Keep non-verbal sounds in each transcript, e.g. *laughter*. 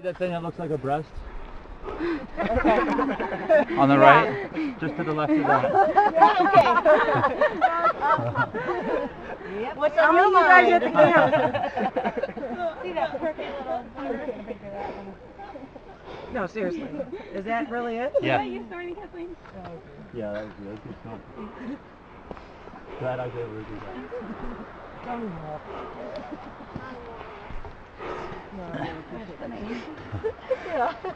See that thing that looks like a breast? On the right? Just to the left of that. What's How on many your you guys mind? at the camp? See that perfect little. Figure. No, seriously. Is that really it? Yeah. you starting Kathleen? Yeah, that was good. Good shot. Glad I was able to do that. *laughs* *laughs*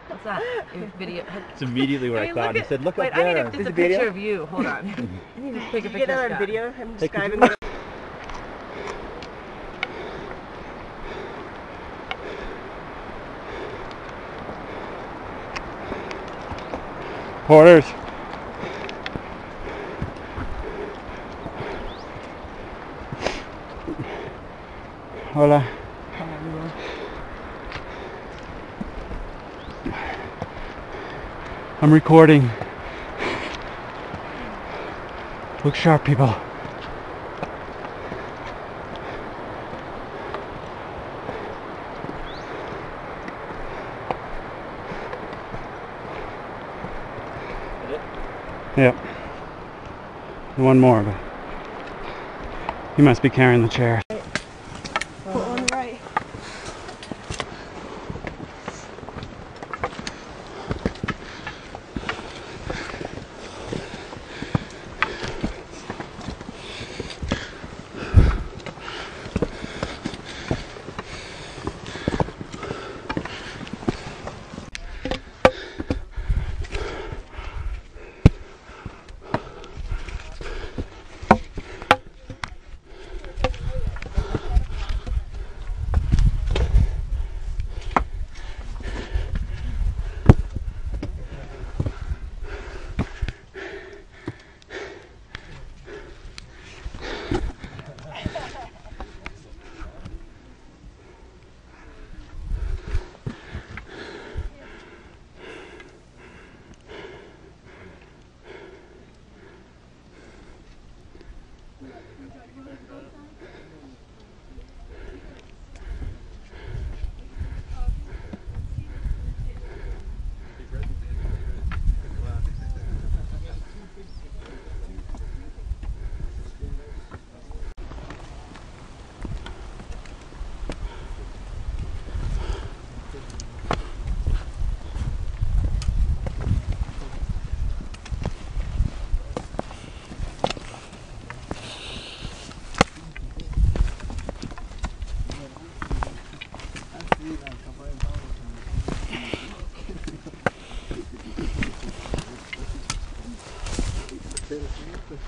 What's that? Your video. It's immediately where I, Hey, thought. look He said, "Look Wait, up I there." need a, just a picture of you. Hold on. *laughs* I need to take a Did you picture. get that on Scott. video? Him Hey, could you skiving? Porters. Hola. I'm recording. Look sharp, people. Yep. One more, but he must be carrying the chair. Perfeito.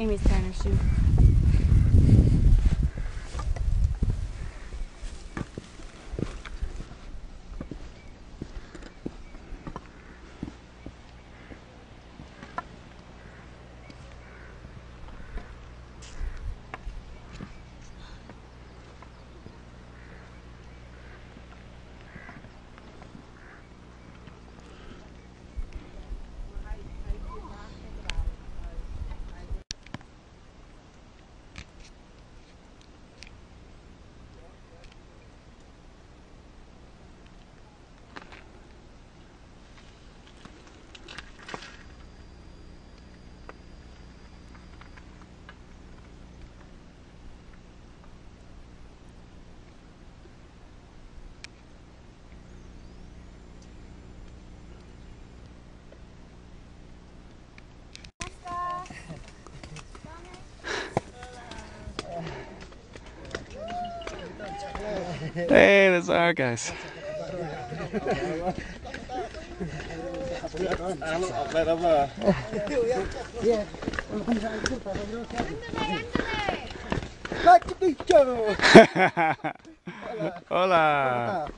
Amy's tying her shoe. Hey, there's our guys. Nice to meet you. Hola.